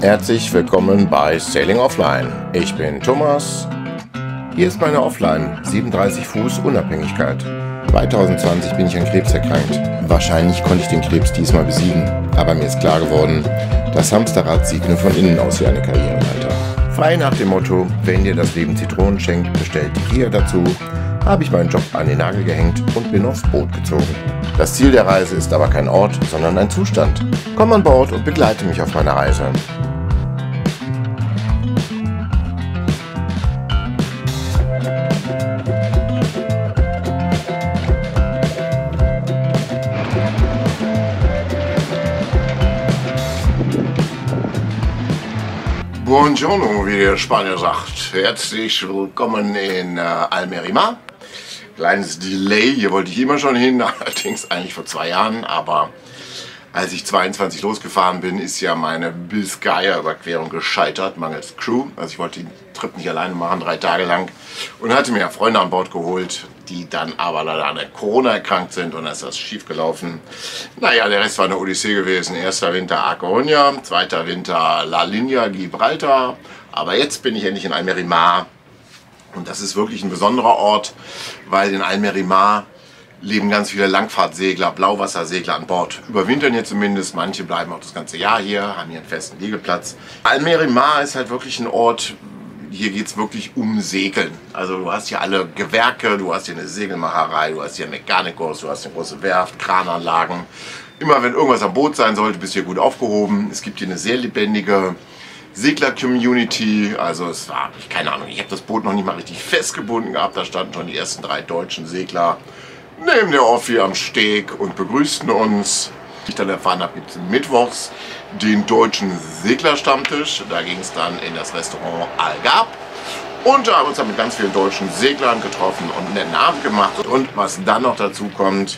Herzlich willkommen bei Sailing Offline. Ich bin Thomas. Hier ist meine Offline, 37 Fuß Unabhängigkeit. 2020 bin ich an Krebs erkrankt. Wahrscheinlich konnte ich den Krebs diesmal besiegen, aber mir ist klar geworden, das Hamsterrad sieht nur von innen aus wie eine Karriereleiter. Frei nach dem Motto, wenn dir das Leben Zitronen schenkt, bestellt die Kia dazu, habe ich meinen Job an den Nagel gehängt und bin aufs Boot gezogen. Das Ziel der Reise ist aber kein Ort, sondern ein Zustand. Komm an Bord und begleite mich auf meiner Reise. Buongiorno, wie der Spanier sagt. Herzlich willkommen in äh, Almerima. Kleines Delay, hier wollte ich immer schon hin, allerdings eigentlich vor zwei Jahren, aber als ich 22 losgefahren bin, ist ja meine Biscaya-Überquerung gescheitert, mangels Crew. Also ich wollte den Trip nicht alleine machen, drei Tage lang. Und hatte mir ja Freunde an Bord geholt, die dann aber leider an der Corona erkrankt sind und dann ist das schief gelaufen. Naja, der Rest war eine Odyssee gewesen. Erster Winter A Coruña, zweiter Winter La Linea Gibraltar. Aber jetzt bin ich endlich in Almerimar. Und das ist wirklich ein besonderer Ort, weil in Almerimar leben ganz viele Langfahrtsegler, Blauwassersegler an Bord. Überwintern hier zumindest, manche bleiben auch das ganze Jahr hier, haben hier einen festen Liegeplatz. Almerimar ist halt wirklich ein Ort, hier geht es wirklich um Segeln. Also du hast hier alle Gewerke, du hast hier eine Segelmacherei, du hast hier Mechanikos, du hast eine große Werft, Krananlagen. Immer wenn irgendwas am Boot sein sollte, bist du hier gut aufgehoben. Es gibt hier eine sehr lebendige Segler-Community. Also es war, ich keine Ahnung, ich habe das Boot noch nicht mal richtig festgebunden gehabt. Da standen schon die ersten drei deutschen Segler neben der Offi am Steg und begrüßten uns. Ich dann erfahren habe, gibt es mittwochs den deutschen Seglerstammtisch. Da ging es dann in das Restaurant Algab. Und da haben wir uns dann mit ganz vielen deutschen Seglern getroffen und einen Abend gemacht. Und was dann noch dazu kommt,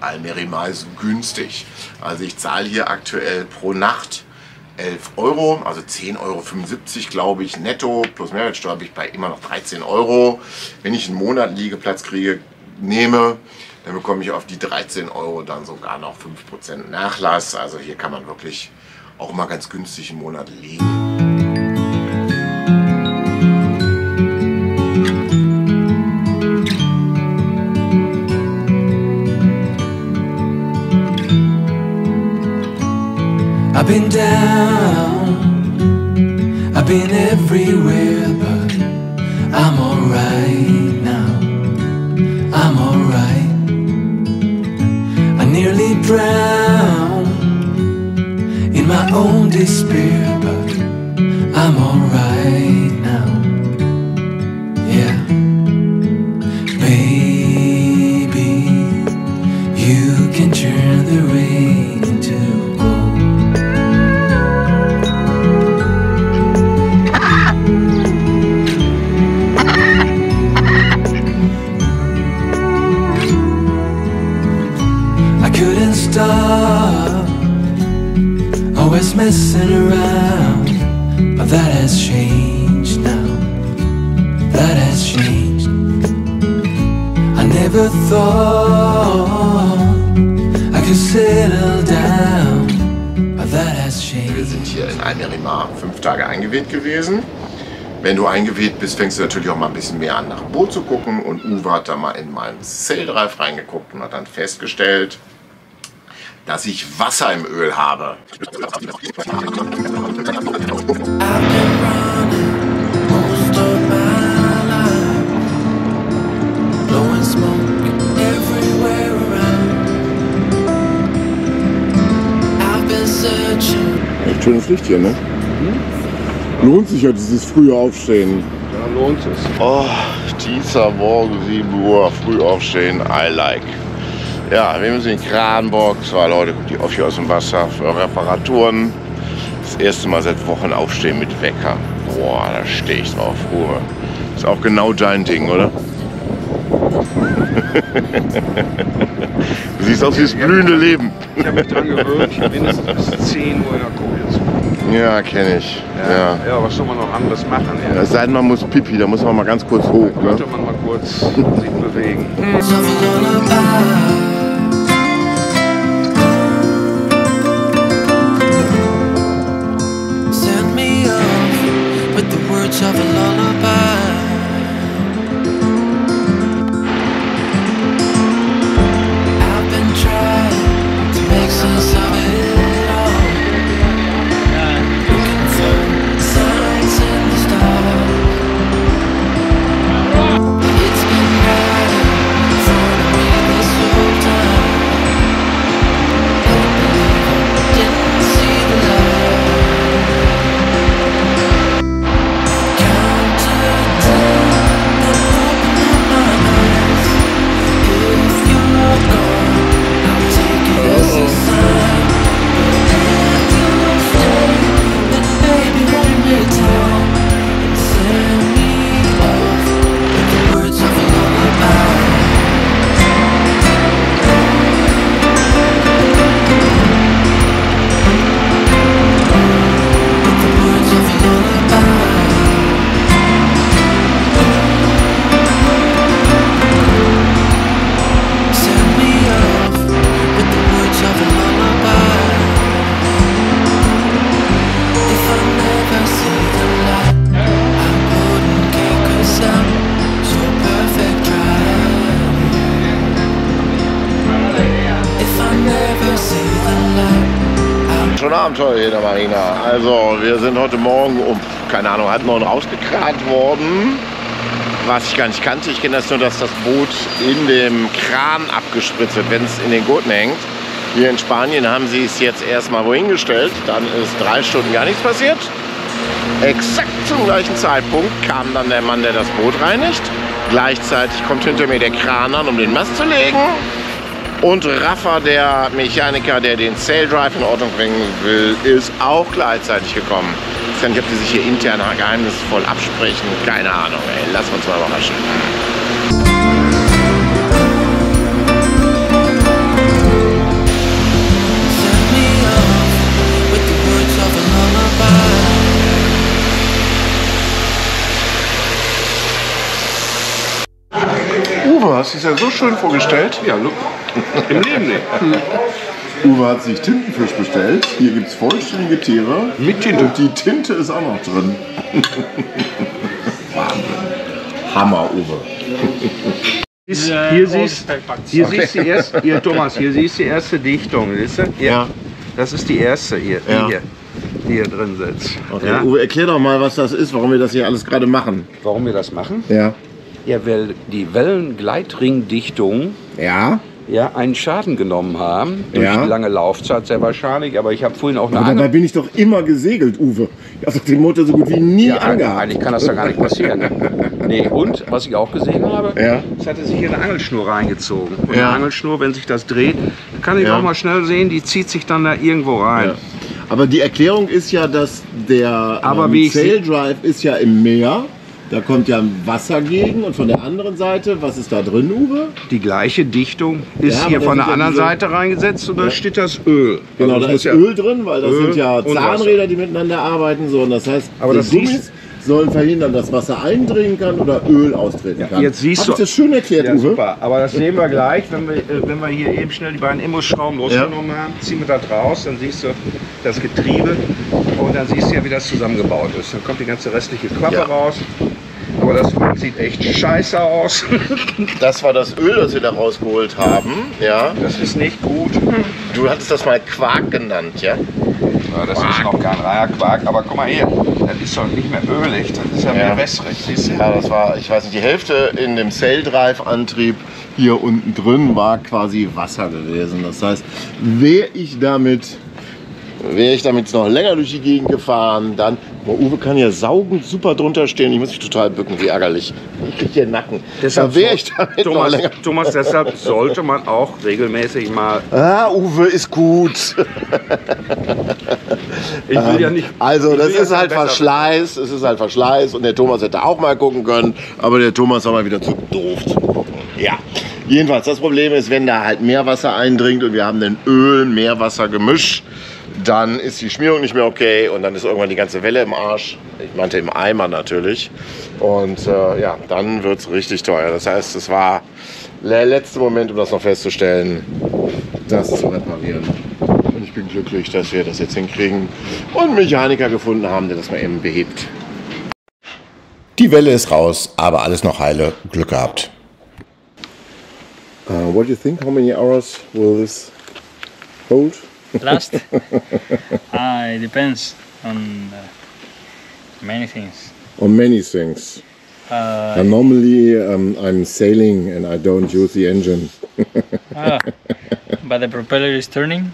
Almerima ist günstig. Also ich zahle hier aktuell pro Nacht 11 Euro, also 10,75 Euro glaube ich, netto, plus Mehrwertsteuer habe ich bei immer noch 13 Euro. Wenn ich einen Monat Liegeplatz kriege, nehme, dann bekomme ich auf die 13 Euro dann sogar noch 5% Nachlass. Also hier kann man wirklich auch mal ganz günstig im Monat leben. Been down, I've been everywhere, but I'm alright now. I'm alright. I nearly drowned in my own despair, but I'm alright in Almerima fünf Tage eingeweht gewesen. Wenn du eingeweht bist, fängst du natürlich auch mal ein bisschen mehr an nach dem Boot zu gucken. Und Uwe hat da mal in meinen Sail Drive reingeguckt und hat dann festgestellt, dass ich Wasser im Öl habe. Searching. Echt schönes Licht hier, ne? Lohnt sich ja dieses frühe Aufstehen. Da lohnt es. Oh, Dienstagmorgen 7 Uhr, früh aufstehen, I like. Ja, wir müssen in die Kranbox, weil heute kommt die Offi aus dem Wasser für Reparaturen. Das erste Mal seit Wochen aufstehen mit Wecker. Boah, da stehe ich drauf, Ruhe. Ist auch genau dein Ding, oder? du siehst aus wie das blühende Leben. Ich habe mich dran gewöhnt, hier mindestens bis 10 Uhr in der gucken. Ja, kenne ich. Ja. Ja. aber was soll man noch anderes machen? Ja. Es sei denn, man muss pipi, da muss man mal ganz kurz hoch. Da könnte ne? man mal kurz sich bewegen. Send me off with the words of a lullaby. Abenteuer hier in der Marina. Also, wir sind heute Morgen um, keine Ahnung, halb neun rausgekarrt worden. Was ich gar nicht kannte. Ich kenne das nur, dass das Boot in dem Kran abgespritzt wird, wenn es in den Gurten hängt. Hier in Spanien haben sie es jetzt erstmal wohin gestellt. Dann ist drei Stunden gar nichts passiert. Exakt zum gleichen Zeitpunkt kam dann der Mann, der das Boot reinigt. Gleichzeitig kommt hinter mir der Kran an, um den Mast zu legen. Und Rafa, der Mechaniker, der den Sail Drive in Ordnung bringen will, ist auch gleichzeitig gekommen. Ich weiß nicht, ob die sich hier intern geheimnisvoll absprechen. Keine Ahnung, ey. Lass uns mal überraschen. Hast du es ja so schön vorgestellt. Ja, look. Im Leben nicht. Uwe hat sich Tintenfisch bestellt. Hier gibt es vollständige Tiere. Mit Tinte. Und die Tinte ist auch noch drin. Wahnsinn. Hammer, Uwe. Hier siehst, hier siehst du erst, hier Thomas, hier siehst du die erste Dichtung, siehst du? Hier. Ja. Das ist die erste hier, Ja. die hier, die hier drin sitzt. Okay, Ja? Uwe, erklär doch mal, was das ist, warum wir das hier alles gerade machen. Warum wir das machen? Ja. Ja, weil die Wellengleitringdichtung Ja? ja einen Schaden genommen haben durch Ja. die lange Laufzeit sehr wahrscheinlich. Aber ich habe vorhin auch eine Aber dabei bin ich doch immer gesegelt, Uwe. Ich habe den Motor so gut wie nie Ja, angehabt. eigentlich kann das da gar nicht passieren. Ne? Nee, und was ich auch gesehen habe, Ja. es hatte sich hier eine Angelschnur reingezogen. Und Ja. eine Angelschnur, wenn sich das dreht, kann ich Ja. auch mal schnell sehen, die zieht sich dann da irgendwo rein. Aber die Erklärung ist ja, dass der ähm, Sail Drive ist ja im Meer. Da kommt ja Wasser gegen und von der anderen Seite, was ist da drin, Uwe? Die gleiche Dichtung ist Ja, hier von da der anderen diese- Seite reingesetzt und da Ja. steht das Öl. Genau, Also da ist ja- Öl drin, weil das Öl sind ja Zahnräder, die miteinander arbeiten. So, und das heißt, Aber die das Gummis sollen verhindern, dass Wasser eindringen kann oder Öl austreten kann. jetzt siehst Hab du- ich das schön erklärt, Ja, Uwe? super. Aber das sehen wir gleich, wenn wir, äh, wenn wir hier eben schnell die beiden Imbusschrauben losgenommen haben. Ziehen wir das raus, dann siehst du das Getriebe und dann siehst du ja, wie das zusammengebaut ist. Dann kommt die ganze restliche Klappe raus. Aber das sieht echt scheiße aus. Das war das Öl, das wir da rausgeholt haben. Ja. Das ist nicht gut. Du hattest das mal Quark genannt, ja? Ja, das ist noch kein reiner Quark, aber guck mal hier, das ist doch nicht mehr ölig, das ist ja, Ja. mehr wässrig? Ja, das war, ich weiß nicht, die Hälfte in dem Cell Drive Antrieb hier unten drin war quasi Wasser gewesen. Das heißt, wäre ich damit wäre ich damit noch länger durch die Gegend gefahren, dann Boah, Uwe kann ja saugend super drunter stehen. Ich muss mich total bücken, wie ärgerlich. Ich krieg hier den Nacken. da wäre ich damit noch Thomas, länger. Thomas, deshalb sollte man auch regelmäßig mal. Ah, Uwe ist gut. Ich will ja nicht. Also, das ist halt Verschleiß. Es ist halt Verschleiß. Und der Thomas hätte auch mal gucken können. Aber der Thomas war mal wieder zu doof zu gucken. Ja. Jedenfalls, das Problem ist, wenn da halt Meerwasser eindringt und wir haben ein Öl-Meerwasser-Gemisch, dann ist die Schmierung nicht mehr okay und dann ist irgendwann die ganze Welle im Arsch. Ich meinte im Eimer natürlich. Und äh, ja, dann wird es richtig teuer. Das heißt, es war der letzte Moment, um das noch festzustellen, das zu reparieren. Und ich bin glücklich, dass wir das jetzt hinkriegen und einen Mechaniker gefunden haben, der das mal eben behebt. Die Welle ist raus, aber alles noch heile. Glück gehabt. Uh, what do you think? How many hours will this hold? Last, uh, it depends on uh, many things. On many things. Uh, And normally um, I'm sailing and I don't use the engine. ah, but the propeller is turning.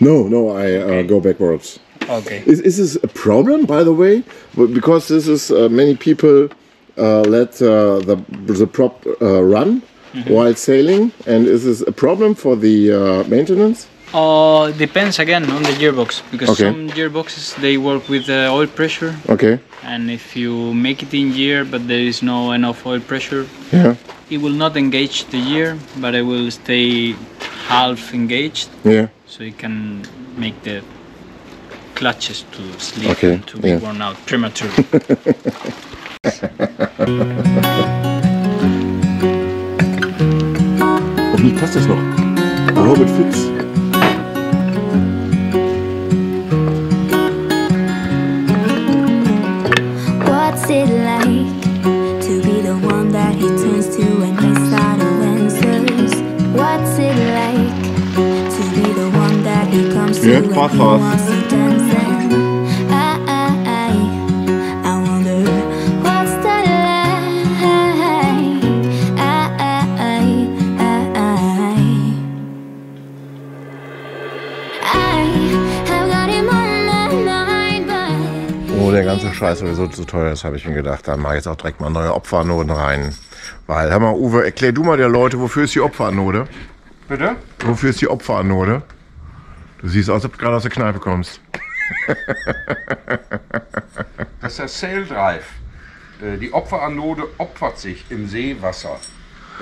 No, no, I uh, go backwards. Okay. Is, is this a problem, by the way? Because this is uh, many people uh, let uh, the the prop uh, run while sailing, and is this a problem for the uh, maintenance? Uh, depends again on the gearbox because Okay. some gearboxes they work with uh, oil pressure, Okay. and if you make it in gear but there is no enough oil pressure, Yeah. it will not engage the gear, but it will stay half engaged, Yeah. so you can make the clutches to slip Okay, and to be yeah. worn out prematurely. Hoffentlich passt das noch. I hope but. Oh, der ganze Scheiß sowieso zu teuer ist, habe ich mir gedacht. Da mache ich jetzt auch direkt mal neue Opfernoten rein. Weil, hör mal, Uwe, erklär du mal der Leute, wofür ist die Opferanode? Bitte? Wofür ist die Opferanode? Du siehst aus, als ob du gerade aus der Kneipe kommst. Das ist der Sail Drive. Äh, Die Opferanode opfert sich im Seewasser.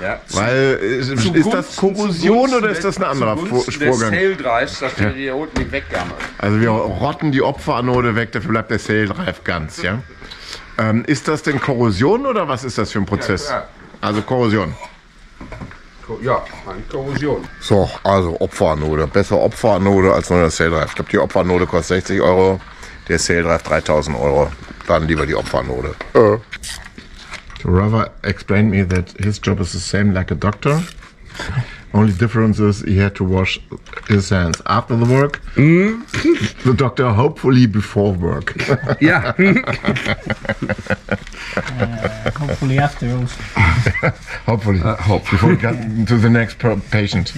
Ja, Weil, äh, ist, ist das Korrosion oder ist das ein anderer Vorgang? Sail Drives, dass der hier unten nicht weggammelt. Also wir rotten die Opferanode weg, dafür bleibt der Sail Drive ganz, ja? Ähm, ist das denn Korrosion oder was ist das für ein Prozess? klar. also Korrosion. Ja, eine Korrosion. So, also Opferanode. Besser Opferanode als nur der Sail Drive. Ich glaube, die Opferanode kostet 60 Euro, der Sail Drive 3000 Euro. Dann lieber die Opferanode. Uh. So Rava explained me that his job is the same like a doctor. Only difference is he had to wash his hands after the work. the doctor hopefully before work. Ja, Hopefully after also. hopefully. Before we get to the next per- patient.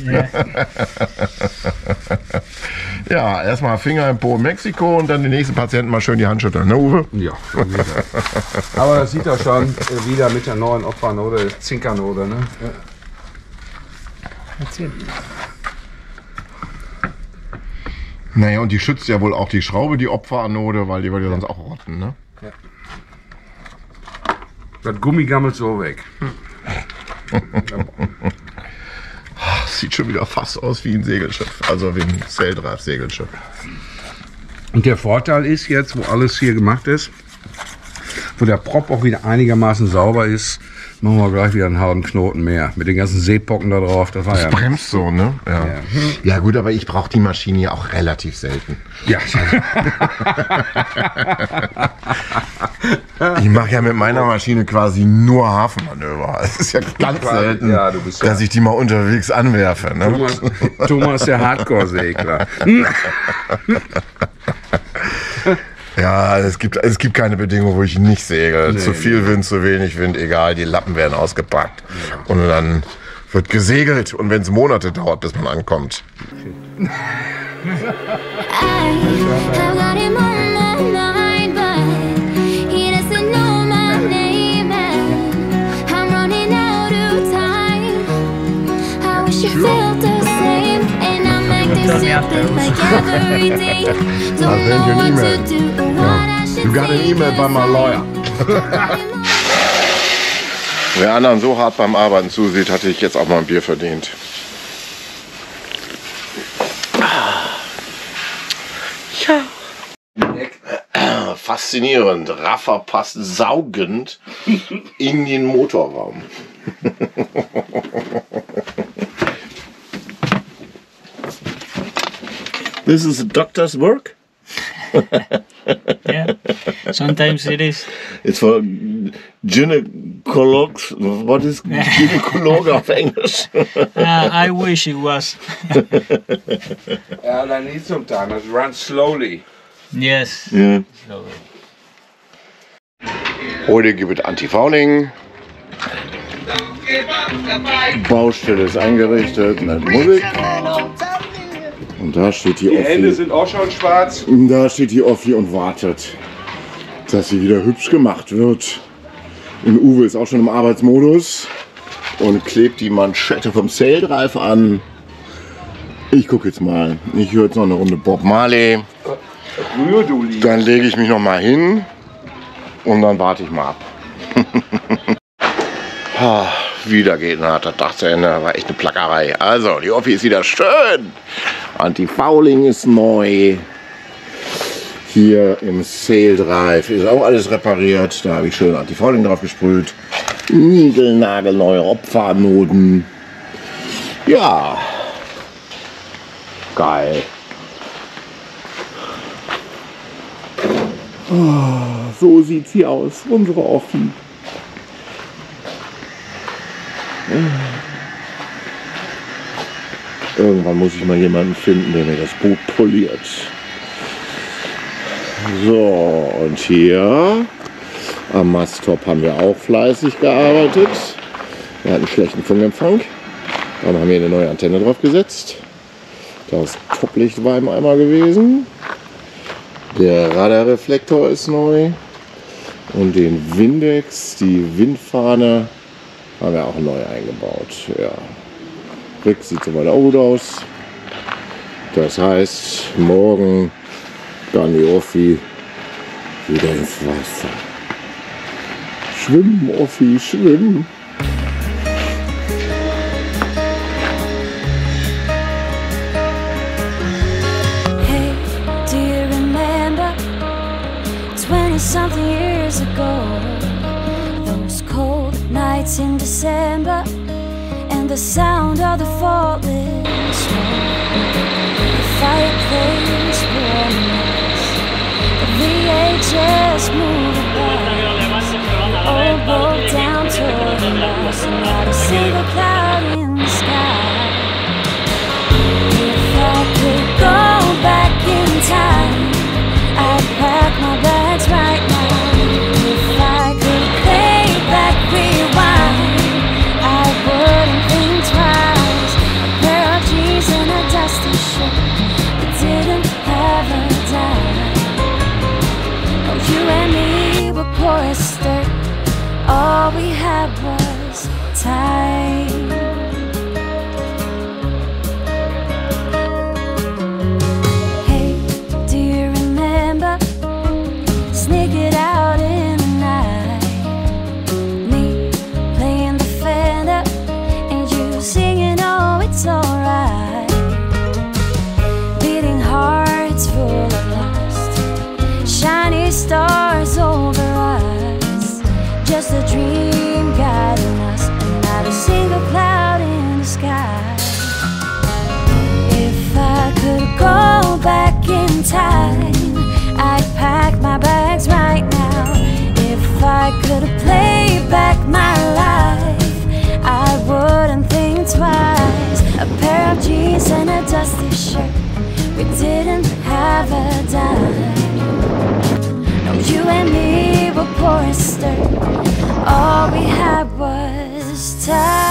ja, erstmal Finger im Po in Mexiko und dann den nächsten Patienten mal schön die Hand schütteln. Ne, Uwe? ja. Aber das sieht er schon äh, wieder mit der neuen Opfernode, Zinkernode. Ne? Ja. Naja, und die schützt ja wohl auch die Schraube, die Opferanode, weil die würde ja sonst auch rotten, ne? Das Gummi gammelt so weg. Sieht schon wieder fast aus wie ein Segelschiff. Also wie ein Saildrive-Segelschiff. Und der Vorteil ist jetzt, wo alles hier gemacht ist, wo der Prop auch wieder einigermaßen sauber ist, machen wir gleich wieder einen harten Knoten mehr. Mit den ganzen Seepocken da drauf, das war ja. Bremst so, ne? Ja. Ja, gut, aber ich brauche die Maschine ja auch relativ selten. Ja, Ich mache ja mit meiner Maschine quasi nur Hafenmanöver. Es ist ja ganz selten, ja, du bist ja- dass ich die mal unterwegs anwerfe. Ne? Thomas, Thomas der Hardcore-Segler. Ja, es gibt, es gibt keine Bedingung, wo ich nicht segel. zu viel Wind, zu wenig Wind, egal. Die Lappen werden ausgepackt. Und dann wird gesegelt. Und wenn es Monate dauert, bis man ankommt. Tell me day. Don't I'll send you an email. I should You got an email by my lawyer. Wer anderen so hart beim Arbeiten zusieht, hatte ich jetzt auch mal ein Bier verdient. Ja. Faszinierend. Raffer passt saugend in den Motorraum. This is a doctor's work? Yeah. Sometimes it is. It's for gynecologs. What is gynecologue auf English? Uh, I wish it was. Yeah, I need some time. It runs slowly. Yes. Ja. So, Heute gibt es Antifouling. Baustelle ist eingerichtet mit Musik. Und da steht die Die Hände Offi. sind auch schon schwarz. Da steht die Offi und wartet, dass sie wieder hübsch gemacht wird. Und Uwe ist auch schon im Arbeitsmodus und klebt die Manschette vom Sail Drive an. Ich gucke jetzt mal. Ich höre jetzt noch eine Runde Bob Marley. Dann lege ich mich noch mal hin und dann warte ich mal ab. Wieder geht ein harter Tag zu Ende. War echt eine Plackerei. Also, die Offi ist wieder schön. Anti-Fouling ist neu. Hier im Sail Drive ist auch alles repariert. Da habe ich schön Anti-Fouling drauf gesprüht. Niegelnagelneue Opfernoten. Ja. Geil. So sieht sie aus, unsere Offi. Irgendwann muss ich mal jemanden finden, der mir das Boot poliert. So, und hier am Masttop haben wir auch fleißig gearbeitet. Wir hatten schlechten Funkempfang. Dann haben wir eine neue Antenne drauf gesetzt. Das Toplicht war im Eimer gewesen. Der Radarreflektor ist neu. Und den Windex, die Windfahne, haben wir auch neu eingebaut. Ja. Rick sieht soweit gut aus. Das heißt, morgen dann die Offi wieder ins Wasser. Schwimmen, Offi, schwimmen. Sound of the falling snow. The fireplace warming us, the VHS was time.